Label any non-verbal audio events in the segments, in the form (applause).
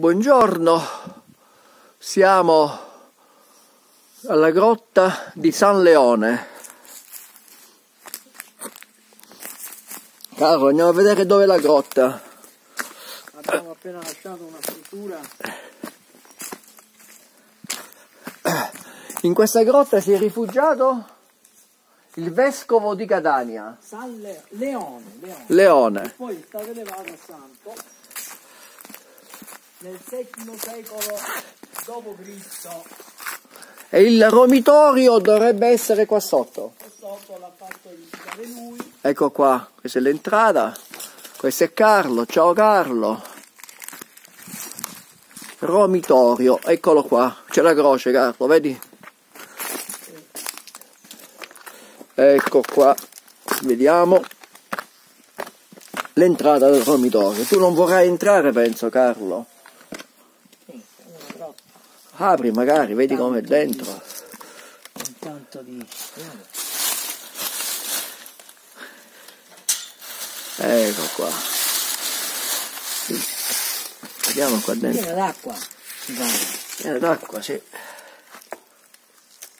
Buongiorno, siamo alla grotta di San Leone. Caro, andiamo a vedere dove è la grotta. Abbiamo appena lasciato una struttura. In questa grotta si è rifugiato il vescovo di Catania, San Le- Leone, Leone. Leone. Poi è stato elevato a santo nel VII secolo d.C. E il romitorio dovrebbe essere qua sotto. E sotto l'ha fatto editare lui. Ecco qua, questa è l'entrata. Questo è Carlo, ciao Carlo. Romitorio, eccolo qua. C'è la croce, Carlo, vedi? Ecco qua, vediamo l'entrata del romitorio. Tu non vorrai entrare, penso, Carlo. Apri magari, vedi com'è dentro. Un tanto di... Ecco qua. Vediamo qua dentro. Piena d'acqua. Piena d'acqua, sì.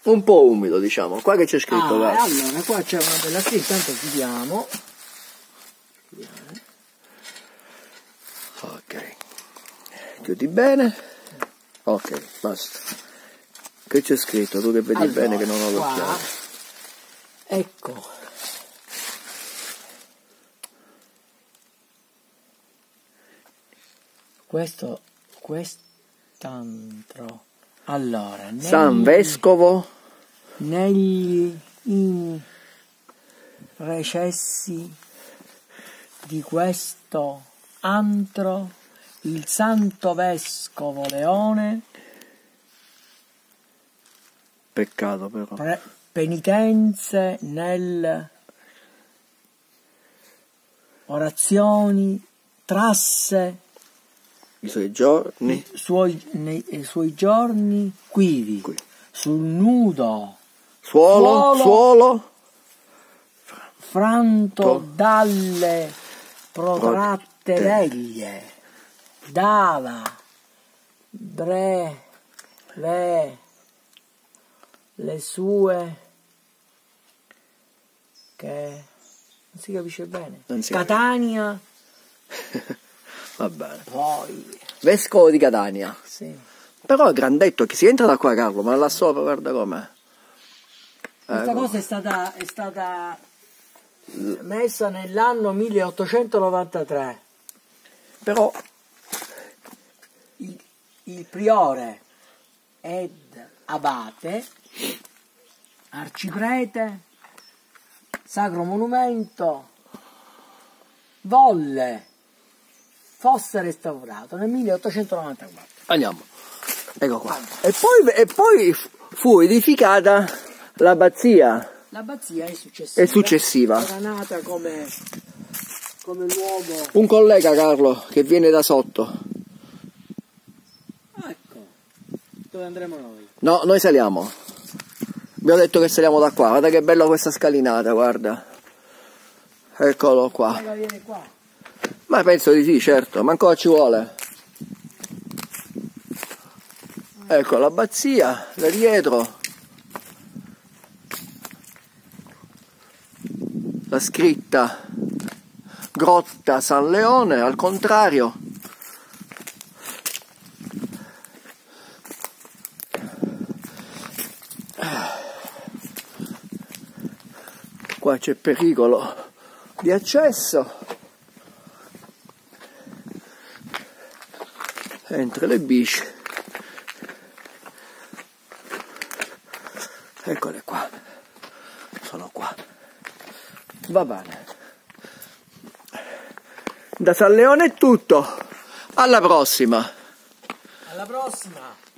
Un po' umido, diciamo. Qua che c'è scritto, Ah, guarda. allora qua c'è una bella scritta, intanto chiudiamo. Ok. Chiudi bene. Ok, basta. Che c'è scritto? Tu che vedi Allora, bene che non ho l'occhiale. Ecco. Questo, quest'altro. Allora, negli, San Vescovo negli in recessi di questo antro il santo vescovo Leone Peccato però. pre- penitenze nel orazioni trasse I suoi giorni. i suoi, nei, i suoi giorni quivi Qui. sul nudo Suolo, Suolo. suolo. franto To- dalle protratte veglie dava bre le le sue che non si capisce bene si Catania (laughs) Va bene. poi Vescovo di Catania. sì Però è grandetto che si entra da qua, Carlo, ma là sopra guarda com'è. Questa Ecco. cosa è stata, è stata messa nell'anno 1893. Però Il, priore ed abate, arciprete, sacro monumento, volle fosse restaurato nel 1894. andiamo. Ecco qua. E poi, e poi fu edificata l'abbazia. L'abbazia è successiva. È successiva. Era nata come, come luogo. Un collega, Carlo, che viene da sotto. Ecco, dove andremo noi? No, noi saliamo. Abbiamo detto che saliamo da qua. Guarda che bella questa scalinata, guarda. Eccolo qua. Ma penso di sì, certo, ma ancora ci vuole. Ecco l'abbazia, da dietro. La scritta Grotta San Leone, al contrario. Qua c'è pericolo di accesso. Entra le bici. Eccole qua. Sono qua. Va bene. Da San Leone è tutto. Alla prossima. Alla prossima!